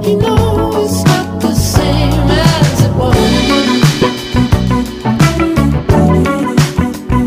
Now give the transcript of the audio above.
You know.